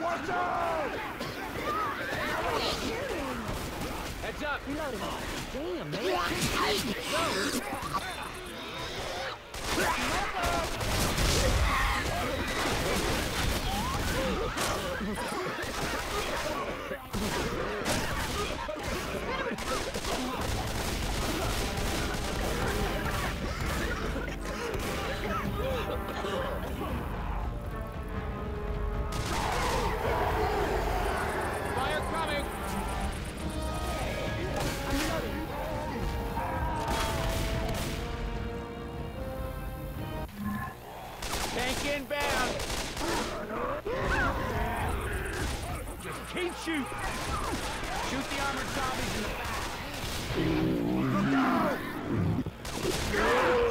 Watch out! Heads up! Reloading. Damn, man. Fire inbound! Just keep shooting! Shoot the armored zombies in the back!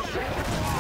Hey,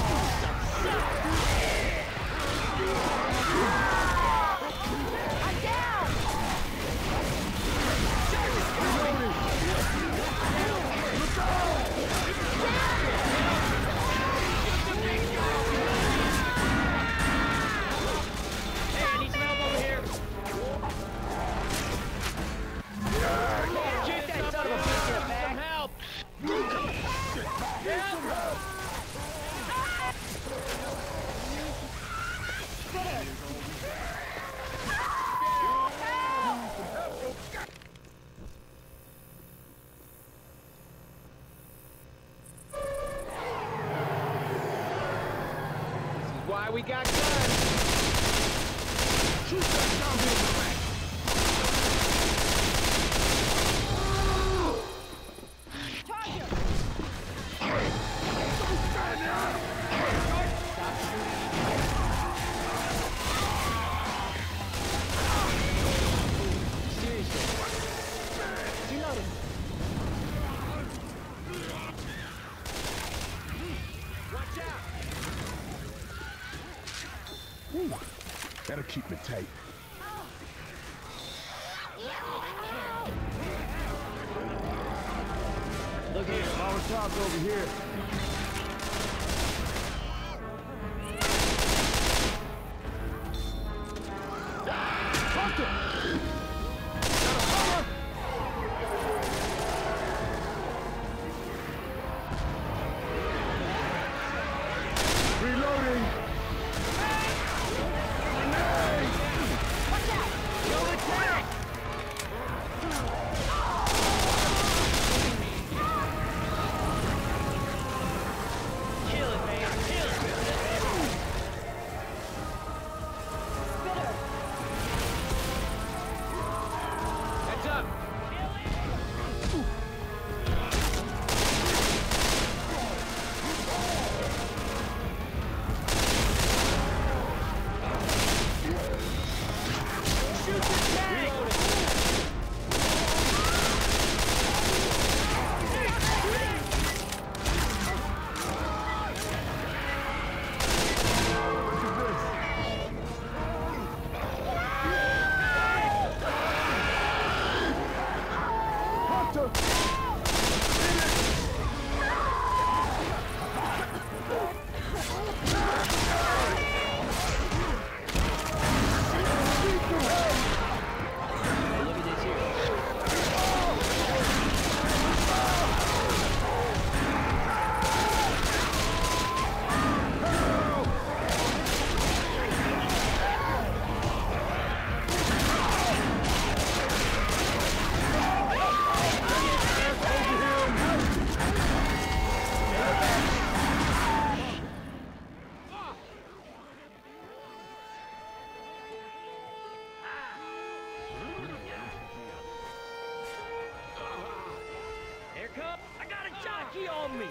why we got guns! Shoot that zombie That'll keep me tight. Look here, Molotov's over here. Reloading! Lucky on me.